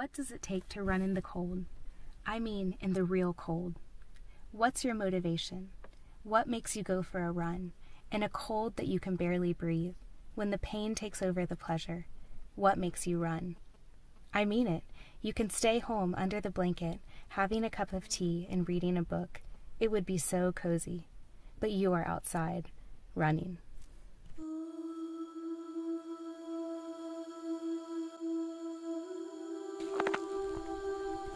What does it take to run in the cold? I mean, in the real cold. What's your motivation? What makes you go for a run in a cold that you can barely breathe? When the pain takes over the pleasure, what makes you run? I mean it. You can stay home under the blanket, having a cup of tea and reading a book. It would be so cozy. But you are outside, running.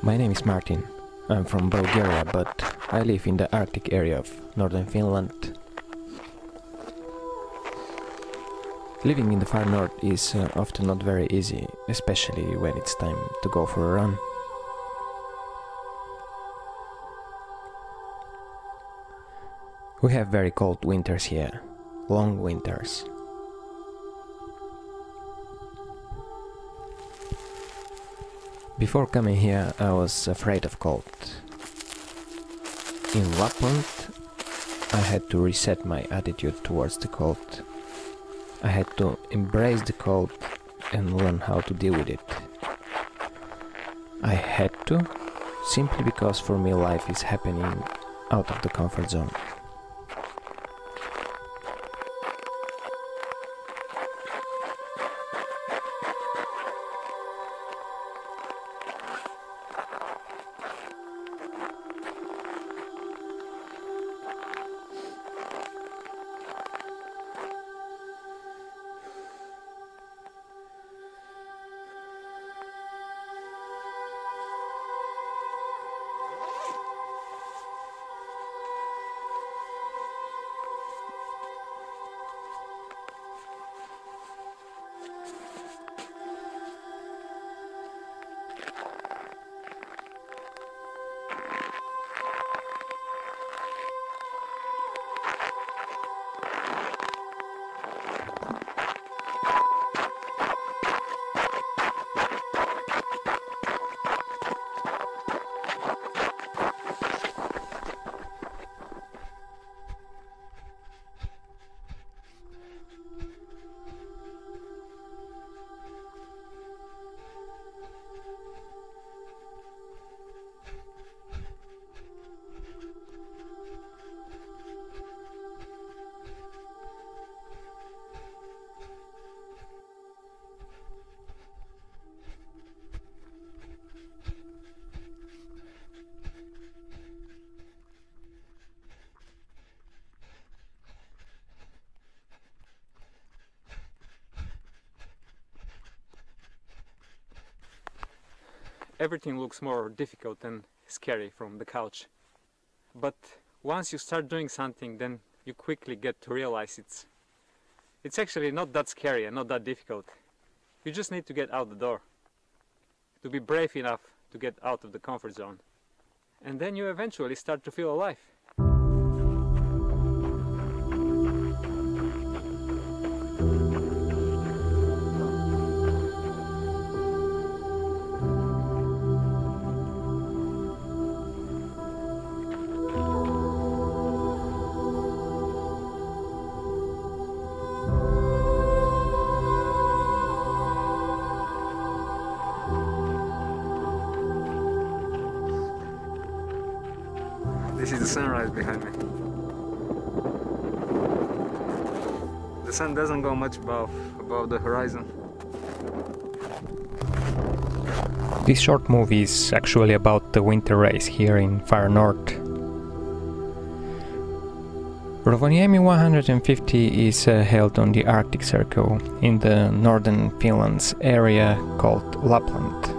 My name is Martin. I'm from Bulgaria, but I live in the Arctic area of northern Finland. Living in the far north is uh, often not very easy, especially when it's time to go for a run. We have very cold winters here, long winters. Before coming here, I was afraid of cold. In Lapland, I had to reset my attitude towards the cold. I had to embrace the cold and learn how to deal with it. I had to, simply because for me life is happening out of the comfort zone. Everything looks more difficult and scary from the couch. But once you start doing something, then you quickly get to realize it's it's actually not that scary and not that difficult. You just need to get out the door. To be brave enough to get out of the comfort zone. And then you eventually start to feel alive. The sunrise behind me. The sun doesn't go much above above the horizon. This short movie is actually about the winter race here in far north. Rovaniemi 150 is uh, held on the Arctic Circle in the northern Finland's area called Lapland.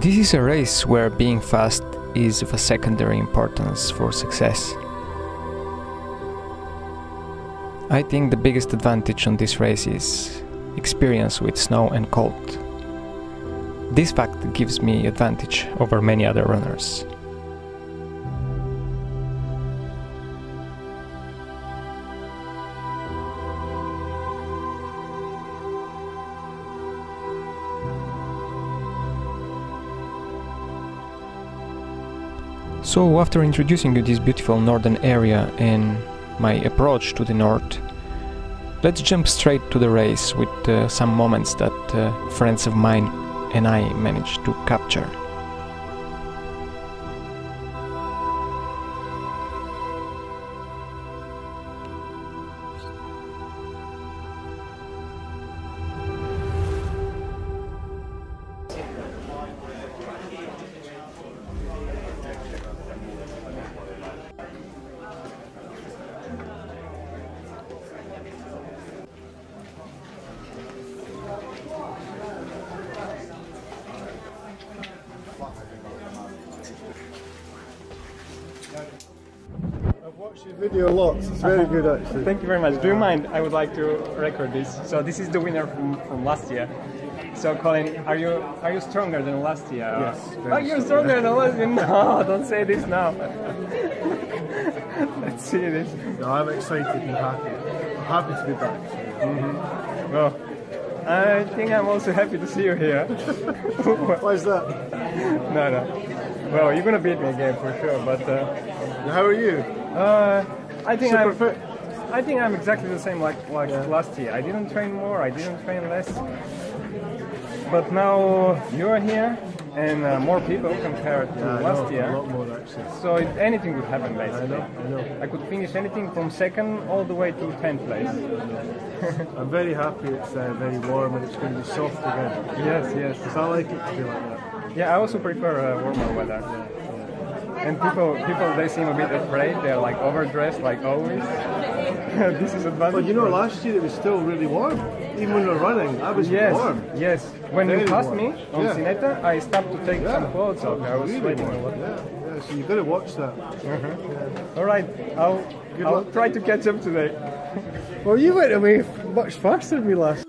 This is a race where being fast is of a secondary importance for success. I think the biggest advantage on this race is experience with snow and cold. This fact gives me advantage over many other runners. So after introducing you this beautiful northern area and my approach to the north, let's jump straight to the race with uh, some moments that uh, friends of mine and I managed to capture. Video lots. It's very good actually. Thank you very much. Do you mind? I would like to record this. So this is the winner from, from last year. So Colin, are you are you stronger than last year? Yes, Oh, you're stronger than last year. No, don't say this now. Let's see this. No, I'm excited and happy. I'm happy to be back. Well, I think I'm also happy to see you here. Why is that? no, no. Well, you're gonna beat me again for sure. But uh, How are you? Uh, I think Super I'm. fit. I think I'm exactly the same like like last year. I didn't train more. I didn't train less. But now you are here, and uh, more people compared to I last know, year. A lot more actually. So it, anything could happen basically. I know, I know. I could finish anything from second all the way to 10th place. I'm very happy it's uh, very warm and it's going to be soft again. Yes, yes. Because I like it to be like that. Yeah, I also prefer uh, warmer weather. And people, people, they seem a bit afraid. They're like overdressed, like always. this is advantage. But you know, last year it was still really warm. Even when we were running, I was yes, warm. yes. When Very you passed warm. me on Yeah. Sineta, I stopped to take Yeah. some clothes off. I was Really sweating a lot. Yeah, yeah. So you've got to watch that. Mm-hmm. All right, I'll, Good I'll luck. try to catch up today. Well, you went away much faster than me last.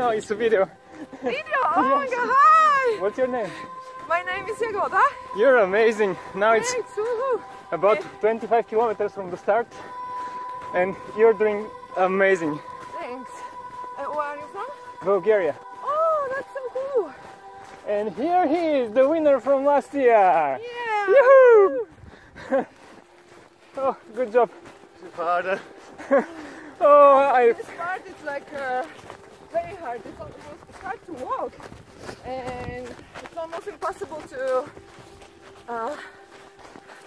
No, it's a video. Video. Oh my god. Hi. What's your name? My name is Jagoda. You're amazing. Now it's Thanks. Woohoo. about 25 kilometers from the start, and you're doing amazing. Thanks. Uh, where are you from? Bulgaria. Oh, that's so cool. And here he is, the winner from last year. Yeah. Yoo-hoo! Oh, good job. Harder. Oh, I. This part is like uh, very hard. It's almost it's hard to walk, and it's almost impossible to uh,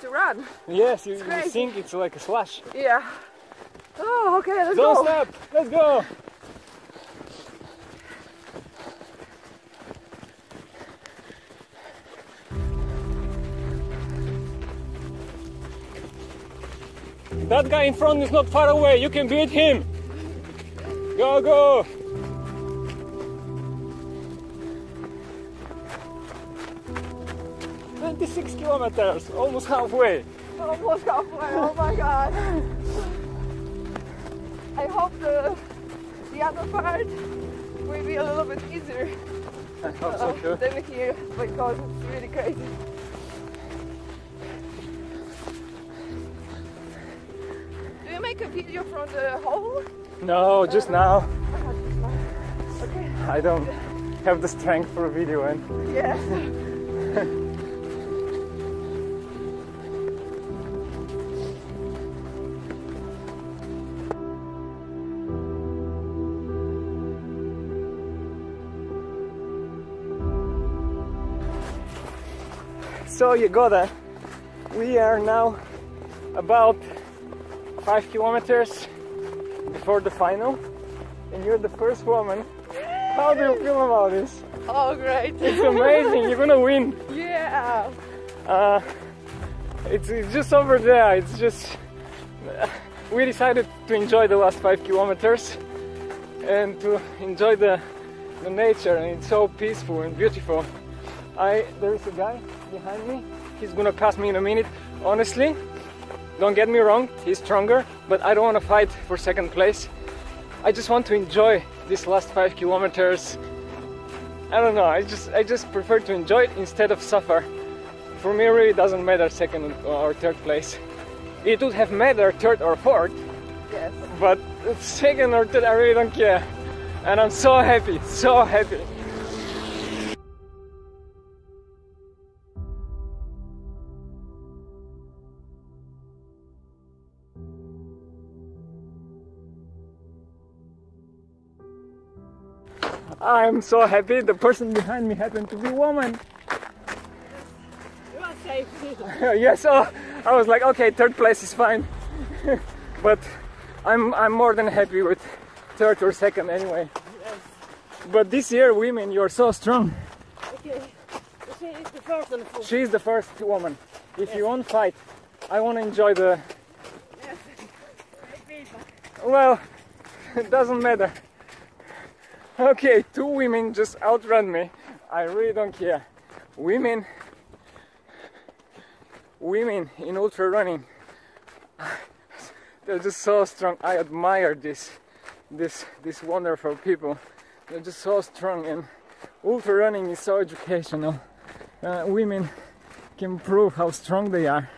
to run. Yes, you, you think it's like a slash. Yeah. Oh, okay. Let's Don't go. stop. Let's go. That guy in front is not far away. You can beat him. Go, go. Twenty-six kilometers, almost halfway. Almost halfway. Oh my god. I hope the the other part will be a little bit easier I hope uh, so too. than here because it's really crazy. Do you make a video from the hole? No, just now. Okay. I don't have the strength for a video and Yes. So Jagoda, we are now about five kilometers before the final, and you're the first woman. How do you feel about this? Oh, great. It's amazing. You're gonna win. yeah. Uh, it's, it's just over there. It's just we decided to enjoy the last five kilometers and to enjoy the the nature, and it's so peaceful and beautiful. I there's a guy behind me. He's gonna pass me in a minute. Honestly, don't get me wrong. He's stronger, but I don't want to fight for second place. I just want to enjoy these last five kilometers. I don't know. I just I just prefer to enjoy it instead of suffer. For me, it really doesn't matter second or third place. It would have mattered third or fourth, Yes. but second or third, I really don't care. And I'm so happy, so happy. I'm so happy the person behind me happened to be a woman. You are safe. yes, oh, I was like, okay, third place is fine. but I'm I'm more than happy with third or second anyway. Yes. But this year, women, you're so strong. Okay. She is the first on the the first woman. If you won't fight, I want to enjoy the. Yes. Well, it doesn't matter. Okay, two women just outrun me. I really don't care. Women, women in ultra running, they're just so strong. I admire this, this, this wonderful people. They're just so strong, and ultra running is so educational. Uh, women can prove how strong they are,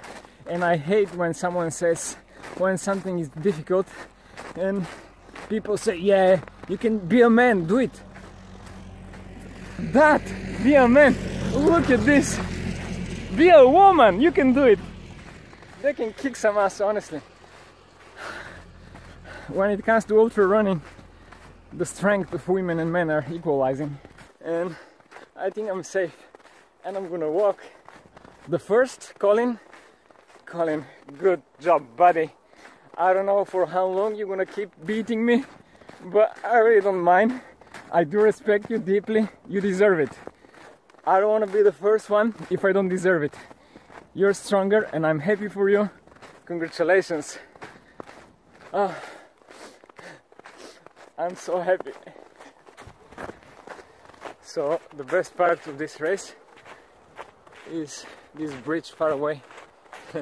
and I hate when someone says when something is difficult, and people say, "Yeah, you can be a man, do it." That be a man. Look at this. Be a woman. You can do it. They can kick some ass, honestly. When it comes to ultra running, the strength of women and men are equalizing, and I think I'm safe. And I'm gonna walk. The first, Colin. Colin, good job, buddy. I don't know for how long you're gonna keep beating me, but I really don't mind. I do respect you deeply. You deserve it. I don't want to be the first one if I don't deserve it. You're stronger, and I'm happy for you. Congratulations. Ah, I'm so happy. So, the best part of this race is this bridge far away.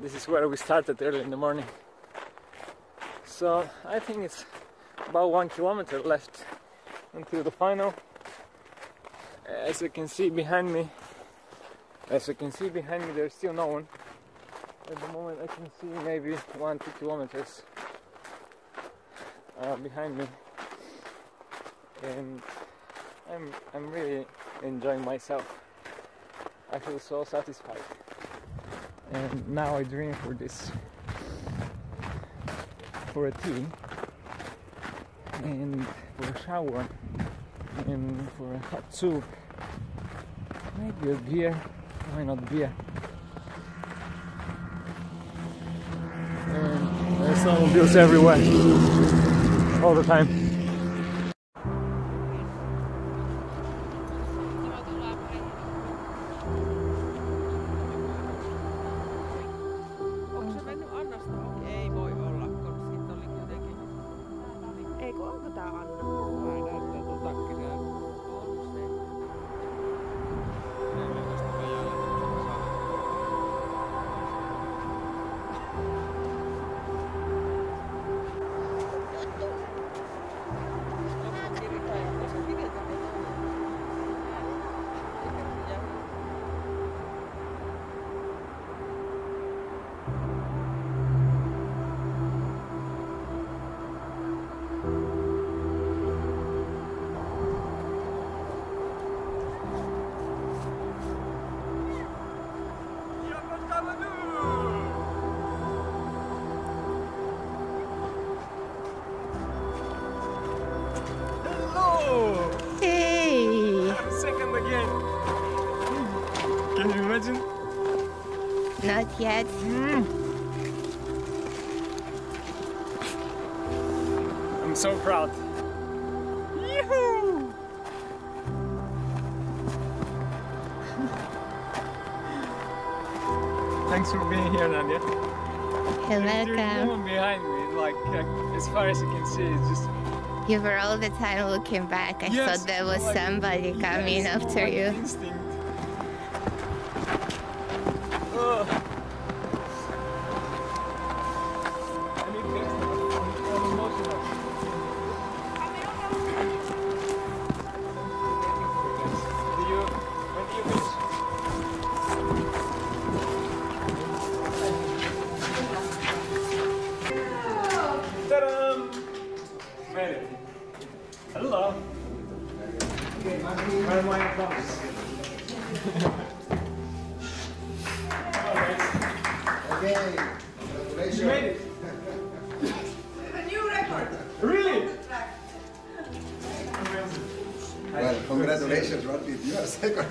this is where we started early in the morning. So I think it's about one kilometer left until the final. As you can see behind me, as you can see behind me, there's still no one. At the moment, I can see maybe one, two kilometers uh, behind me, and I'm I'm really enjoying myself. I feel so satisfied, and now I dream for this for a tea and for a shower and for a hot soup. Maybe a beer. Why not beer? And uh, there's snowmobiles everywhere. All the time Not yet. I'm so proud. Thanks for being here, Nadia. You're You're welcome. behind me, like uh, as far as you can see, it's just You were all the time looking back. I Yes, thought there was like- somebody coming yes, after like you. Instinct. Made it. Hello. Where are my applause? Okay, You made it. A new record. Really? well, congratulations, Martin. You are second.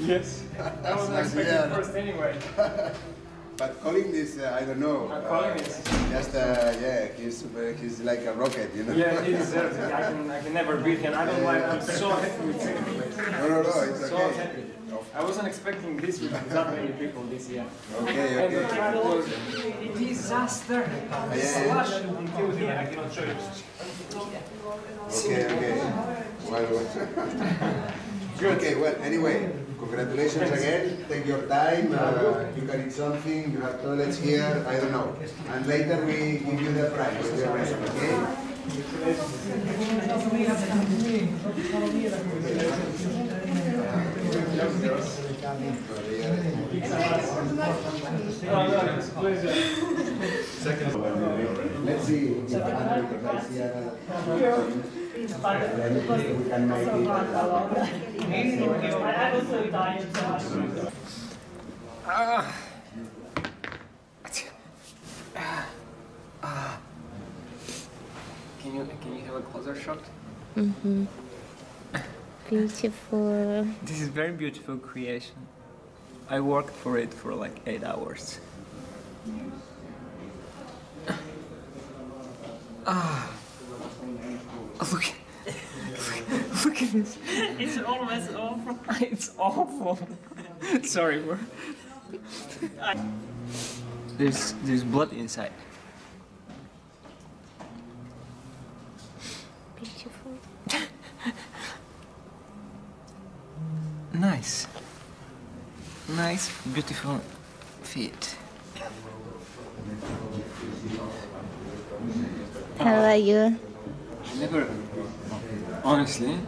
Yes. I wasn't Nice, expecting first anyway. but Colin is, uh, I don't know. Uh, Colin is. Just, uh, yeah, he's, uh, he's like a rocket, you know? Yeah, he deserves it. I can, I can never beat him. I don't mind. I'm so happy with him. No, no, no, it's So okay. happy. I wasn't expecting this with that many people this year. Okay, And the okay. track was a disaster. Yeah, yeah. Slash until here. I cannot show you. Okay, okay. Well, okay, well, anyway, congratulations again. Take your time. Uh, you can eat something. You have toilets here. I don't know. And later we give you the prize. with the rest, okay? Let's see if Andrew, because I see another. Then we can make it. Can you, can you have a closer shot? Mm-hmm. Beautiful. This is very beautiful creation. I worked for it for like eight hours. Ah, look, look, look at this. It's almost awful. It's awful. Sorry, bro. There's there's blood inside. Beautiful. Nice. Nice, beautiful feet. How are you? Never. Honestly,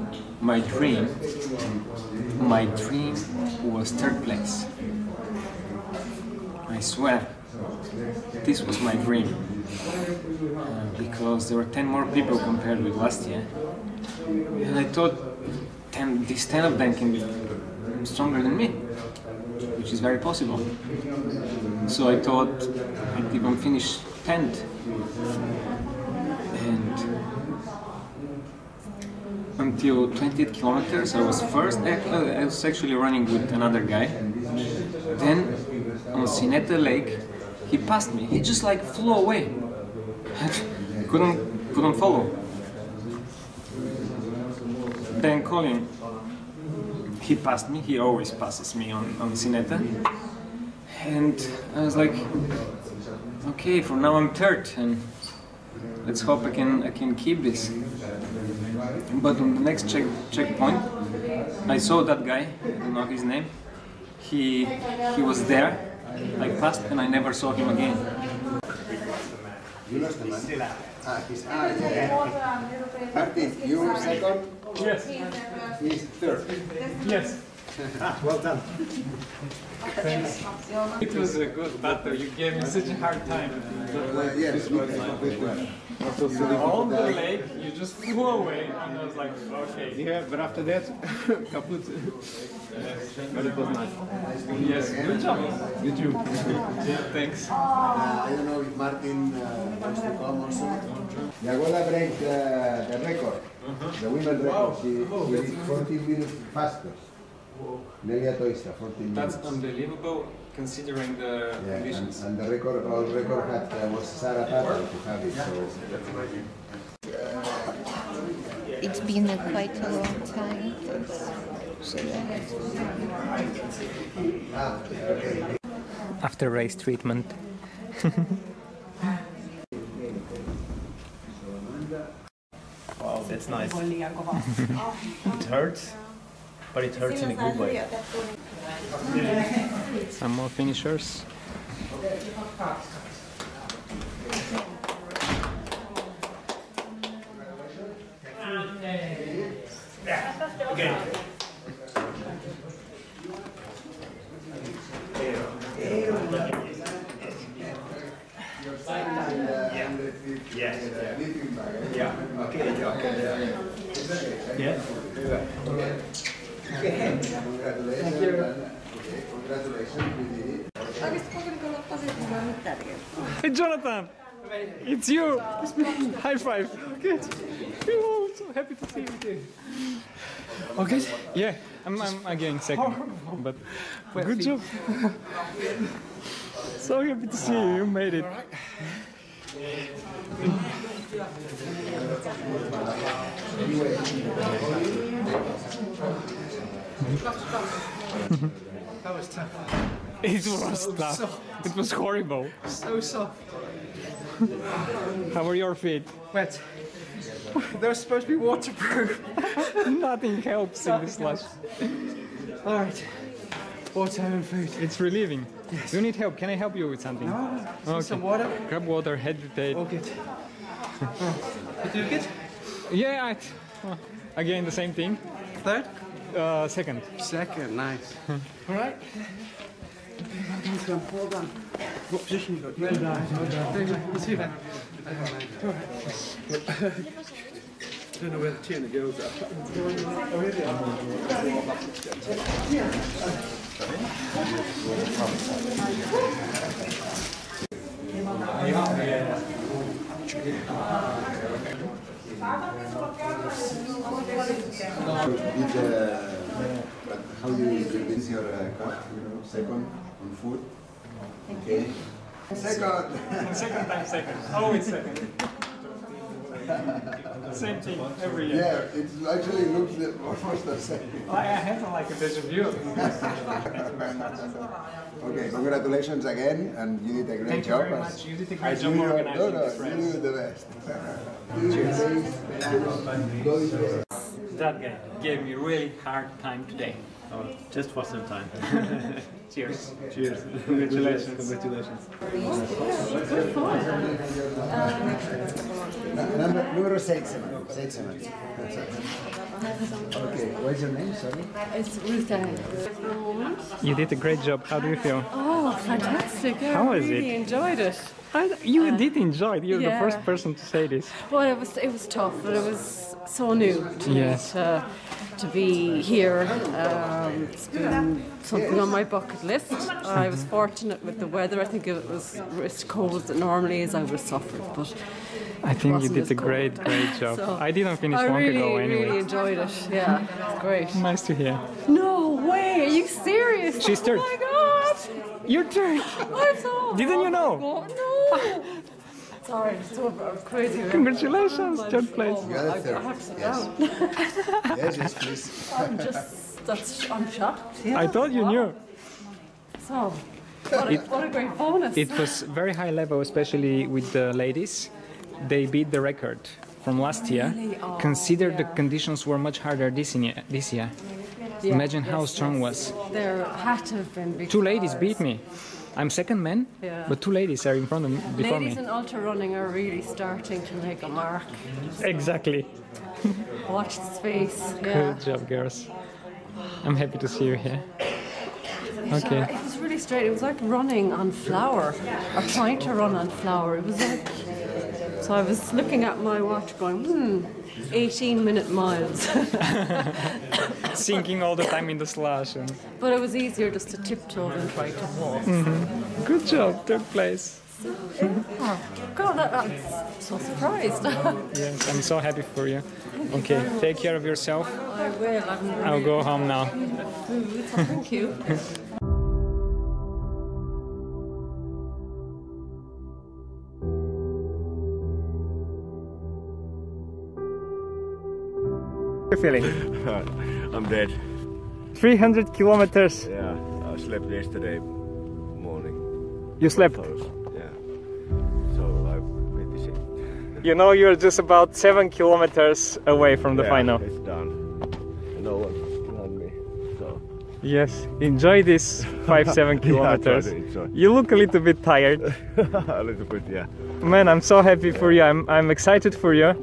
my dream, my dream was third place. I swear, this was my dream. Uh, because there were 10 more people compared with last year. And I thought 10, these 10 of them can be stronger than me, which is very possible. So I thought I'd even finish 10th. And until 28 kilometers I was first. I, was actually running with another guy. Then on Sinetta Lake, he passed me. He just like flew away. couldn't couldn't follow. Then Colin, he passed me. He always passes me on on Sinetta. And I was like, okay, for now I'm third, and let's hope I can I can keep this. But on the next check checkpoint, I saw that guy. I don't know his name. He he was there. I passed and I never saw him again. You lost the man. Ah, he's, ah, yeah. Martin, you second, Yes, he's third. yes. Well done. Thanks. It was a good battle. You gave me such a hard time. Uh, yes, look, I did well. On the lake, you just flew away, and I was like, okay. Yeah, but after that, kaput. But it was nice. Yes, good job. Did you? Yeah, thanks. Uh, I don't know if Martin uh, wants to come also. Jagoda break uh, the record, the women's record. She, she did 14 minutes faster. Nelia Toista, 14 minutes. That's unbelievable. considering the Yeah, and, and the record, our record had, uh, was Sarah Tata to have it, so. It's been a quite a long time since she left. After race treatment. Wow, that's nice. it hurts, but it hurts in a good way. Some more finishers. Yes. Yeah. Okay. Okay. Yeah. Congratulations. Okay, congratulations, we did it. Hey Jonathan! It's you! High five! Good! Oh, so happy to see you good? Yeah, I'm, I'm again second. But good job! so happy to see you, you made it. That was tough. It was tough. It was horrible. So soft. How were your feet? Wet. They're supposed to be waterproof. Nothing helps in this life. All right. Water and food. It's relieving. Do you need help? Can I help you with something? No. Okay. Some water. Grab water, Head hydrate. All good. You do good? Yeah, I, again the same thing. Third. Uh, second. Second. Nice. All Well done. See that. Right. Don't know where the two and the girls are. How you convince your uh, coach, you know, second on foot? Okay. Second! second time second. Always second. Same thing every year. Yeah, it actually looks the, almost the same. I have like a deja vu. Okay, congratulations again, and you did a great Thank you job. very as- much. You did a as great job usual. organizing no, no, this race. You did the best. Cheers. That guy gave me really hard time today. Oh, just for some time. Cheers. Cheers. Congratulations. Congratulations. Number, numero 6. 6. Okay, what's your name? Sorry. It's Ruth You did a great job. How do you feel? Oh, fantastic. I How was really it? enjoyed it. I, you uh, did enjoy it. You're yeah. the first person to say this. Well, it was it was tough, but it was so new to me Yes. to, to be here. Um, it's been something on my bucket list. I was fortunate with the weather. I think it was as cold as it normally is. I would have suffered, but I think you did a great, great job. So, I didn't finish I long really, ago anyway. really enjoyed it. Yeah, it's great. Nice to hear. No way! Are you serious? She's third. Oh my god! Your turn. I'm so. Didn't you know? No! Sorry, it's so crazy. Congratulations, third place. You got I, a third. I have to sit Yes. down. Yes, yes, please. I'm just, that's, I'm shocked. Yeah. I thought you Wow. knew. So, what a, what a great bonus. It was very high level, especially with the ladies. They beat the record from last year. Really? Oh, Consider the conditions were much harder this year. This year. Yeah, Imagine how strong yes. was. There had to have been Two ladies beat me. I'm second man, Yeah. but two ladies are in front of me before Ladies me. in ultra running are really starting to make a mark. Exactly. Watch the space. Yeah. Good job, girls. I'm happy to see you here. Okay. It was really straight. It was like running on flour, or trying to run on flour. It was like. So I was looking at my watch, going, hmm, 18 minute miles. sinking all the time in the slush. And... But it was easier just to tiptoe and try to walk. Mm-hmm. Good job, third place. So, oh, God, I'm so surprised. yes, I'm so happy for you. Okay, take care of yourself. I will. i will go home now. Thank you. feeling? I'm dead. 300 kilometers. Yeah, I slept yesterday morning. You slept? Yeah. So I'm pretty sick. You know you're just about seven kilometers away from the yeah, final. It's done. No one around me. So Yes, enjoy these five, seven Yeah, I try kilometers. to enjoy. you look a little bit tired. a little bit, yeah. Man, I'm so happy for you. I'm, I'm excited for you.